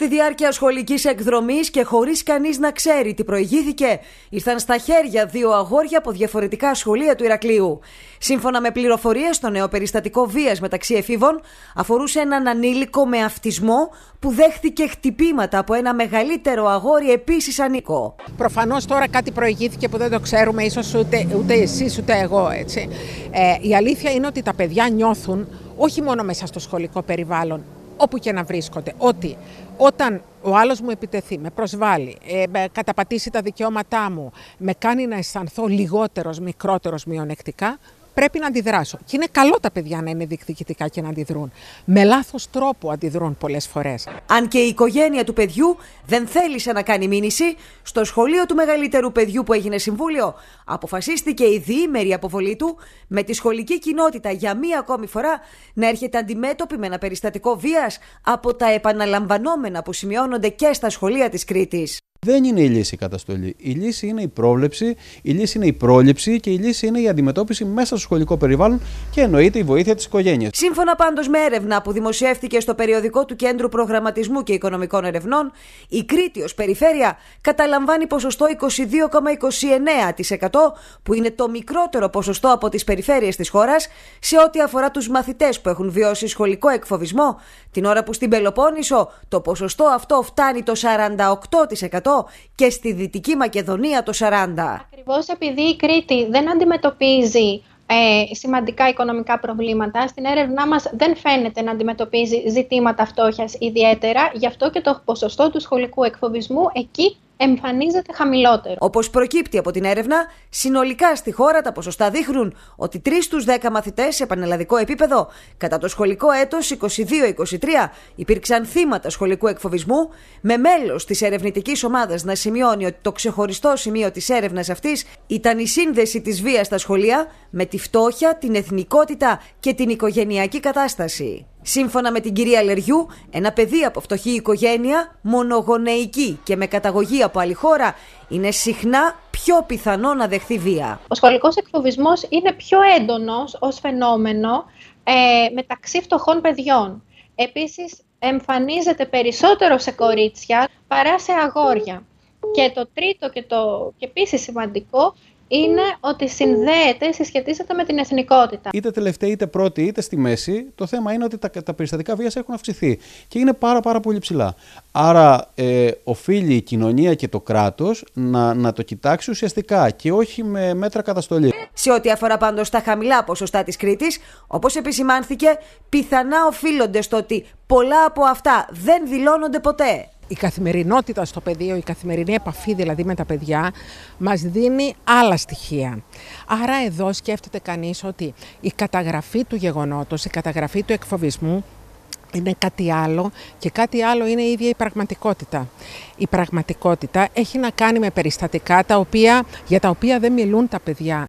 Στη διάρκεια σχολικής εκδρομής και χωρίς κανείς να ξέρει τι προηγήθηκε, ήρθαν στα χέρια δύο αγόρια από διαφορετικά σχολεία του Ηρακλείου. Σύμφωνα με πληροφορίες, το νέο περιστατικό βίας μεταξύ εφήβων αφορούσε έναν ανήλικο με αυτισμό που δέχθηκε χτυπήματα από ένα μεγαλύτερο αγόρι επίσης ανίκο. Προφανώς τώρα κάτι προηγήθηκε που δεν το ξέρουμε, ίσως ούτε, ούτε εσείς ούτε εγώ. Έτσι. Ε, η αλήθεια είναι ότι τα παιδιά νιώθουν όχι μόνο μέσα στο σχολικό περιβάλλον, όπου και να βρίσκονται, ότι όταν ο άλλος μου επιτεθεί, με προσβάλλει, ε, με καταπατήσει τα δικαιώματά μου, με κάνει να αισθανθώ λιγότερος, μικρότερος μειονεκτικά, πρέπει να αντιδράσω. Και είναι καλό τα παιδιά να είναι διεκδικητικά και να αντιδρούν. Με λάθος τρόπο αντιδρούν πολλές φορές. Αν και η οικογένεια του παιδιού δεν θέλησε να κάνει μήνυση, στο σχολείο του μεγαλύτερου παιδιού που έγινε συμβούλιο, αποφασίστηκε η διήμερη αποβολή του με τη σχολική κοινότητα για μία ακόμη φορά να έρχεται αντιμέτωπη με ένα περιστατικό βίας από τα επαναλαμβανόμενα που σημειώνονται και στα σχολεία της Κρήτης. Δεν είναι η λύση η καταστολή. Η λύση είναι η πρόβλεψη, η λύση είναι η πρόληψη και η λύση είναι η αντιμετώπιση μέσα στο σχολικό περιβάλλον και εννοείται η βοήθεια της οικογένειας. Σύμφωνα πάντως με έρευνα που δημοσιεύτηκε στο περιοδικό του Κέντρου Προγραμματισμού και Οικονομικών Ερευνών, η Κρήτη ω περιφέρεια καταλαμβάνει ποσοστό 22,29% που είναι το μικρότερο ποσοστό από τις περιφέρειες της χώρας σε ό,τι αφορά τους μαθητές που έχουν βιώσει σχολικό εκφοβισμό, την ώρα που στην Πελοπόννησο το ποσοστό αυτό φτάνει το 48% και στη Δυτική Μακεδονία το 40%. Ακριβώς επειδή η Κρήτη δεν αντιμετωπίζει ε, σημαντικά οικονομικά προβλήματα. Στην έρευνά μας δεν φαίνεται να αντιμετωπίζει ζητήματα φτώχειας ιδιαίτερα, γι' αυτό και το ποσοστό του σχολικού εκφοβισμού εκεί εμφανίζεται χαμηλότερο. Όπως προκύπτει από την έρευνα, συνολικά στη χώρα τα ποσοστά δείχνουν ότι 3 στους 10 μαθητές σε πανελλαδικό επίπεδο κατά το σχολικό έτος 22-23 υπήρξαν θύματα σχολικού εκφοβισμού, με μέλος της ερευνητικής ομάδας να σημειώνει ότι το ξεχωριστό σημείο της έρευνας αυτής ήταν η σύνδεση της βίας στα σχολεία με τη φτώχεια, την εθνικότητα και την οικογενειακή κατάσταση. Σύμφωνα με την κυρία Λεριού, ένα παιδί από φτωχή οικογένεια, μονογονεϊκή και με καταγωγή από άλλη χώρα, είναι συχνά πιο πιθανό να δεχθεί βία. Ο σχολικός εκφοβισμός είναι πιο έντονος ως φαινόμενο ε, μεταξύ φτωχών παιδιών. Επίσης, εμφανίζεται περισσότερο σε κορίτσια παρά σε αγόρια. Και το τρίτο και το και επίσης σημαντικό είναι ότι συνδέεται, συσχετίζεται με την εθνικότητα. Είτε τελευταία, είτε πρώτη, είτε στη μέση, το θέμα είναι ότι τα, τα περιστατικά βίας έχουν αυξηθεί και είναι πάρα πάρα πολύ ψηλά. Άρα ε, οφείλει η κοινωνία και το κράτος να, να το κοιτάξει ουσιαστικά και όχι με μέτρα καταστολή. Σε ό,τι αφορά πάντως τα χαμηλά ποσοστά της Κρήτης, όπως επισημάνθηκε, πιθανά οφείλονται στο ότι πολλά από αυτά δεν δηλώνονται ποτέ η καθημερινότητα στο πεδίο, η καθημερινή επαφή δηλαδή με τα παιδιά, μας δίνει άλλα στοιχεία. Άρα εδώ σκέφτεται κανείς ότι η καταγραφή του γεγονότος, η καταγραφή του εκφοβισμού είναι κάτι άλλο και κάτι άλλο είναι η ίδια η πραγματικότητα. Η πραγματικότητα έχει να κάνει με περιστατικά τα οποία, για τα οποία δεν μιλούν τα παιδιά.